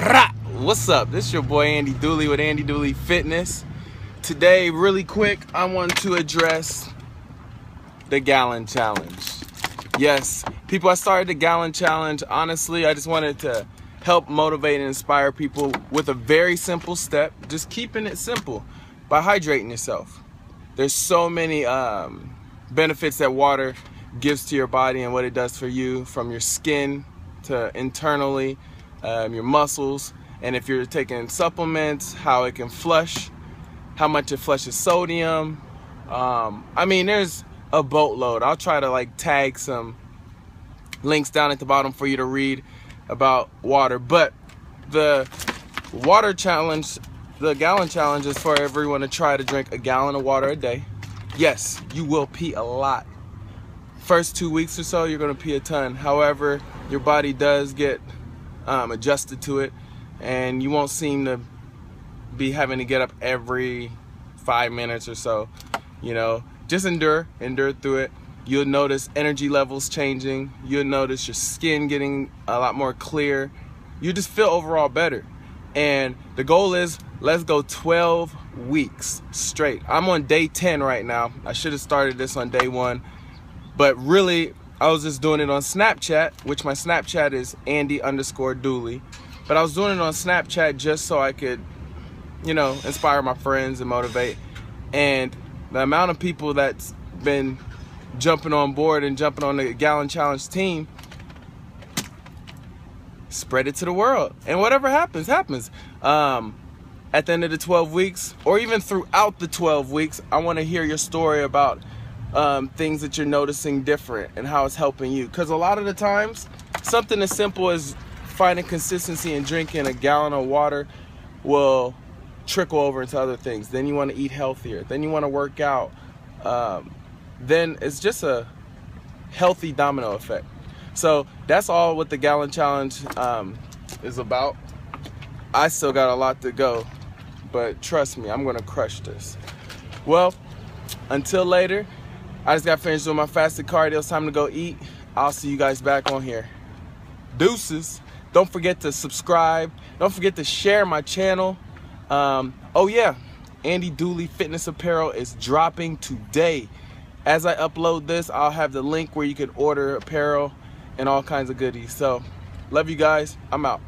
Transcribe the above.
What's up? This is your boy Andy Dooley with Andy Dooley Fitness. Today, really quick, I want to address the gallon challenge. Yes, people, I started the gallon challenge. Honestly, I just wanted to help motivate and inspire people with a very simple step, just keeping it simple by hydrating yourself. There's so many um, benefits that water gives to your body and what it does for you from your skin to internally, um, your muscles, and if you're taking supplements, how it can flush, how much it flushes sodium. Um, I mean, there's a boatload. I'll try to like tag some links down at the bottom for you to read about water. But the water challenge, the gallon challenge is for everyone to try to drink a gallon of water a day. Yes, you will pee a lot. First two weeks or so, you're gonna pee a ton. However, your body does get um, adjusted to it and you won't seem to be having to get up every five minutes or so. You know, just endure, endure through it. You'll notice energy levels changing. You'll notice your skin getting a lot more clear. You just feel overall better. And the goal is let's go 12 weeks straight. I'm on day 10 right now. I should have started this on day one, but really I was just doing it on Snapchat, which my Snapchat is Andy underscore Dooley. But I was doing it on Snapchat just so I could, you know, inspire my friends and motivate. And the amount of people that's been jumping on board and jumping on the Gallon Challenge team, spread it to the world. And whatever happens, happens. Um, at the end of the 12 weeks, or even throughout the 12 weeks, I want to hear your story about um, things that you're noticing different and how it's helping you. Because a lot of the times, something as simple as finding consistency in drinking a gallon of water will trickle over into other things. Then you want to eat healthier. Then you want to work out. Um, then it's just a healthy domino effect. So that's all what the gallon challenge um, is about. I still got a lot to go, but trust me, I'm gonna crush this. Well, until later, I just got finished doing my fasted cardio. It's time to go eat. I'll see you guys back on here. Deuces. Don't forget to subscribe. Don't forget to share my channel. Um, oh yeah, Andy Dooley Fitness Apparel is dropping today. As I upload this, I'll have the link where you can order apparel and all kinds of goodies. So, love you guys. I'm out.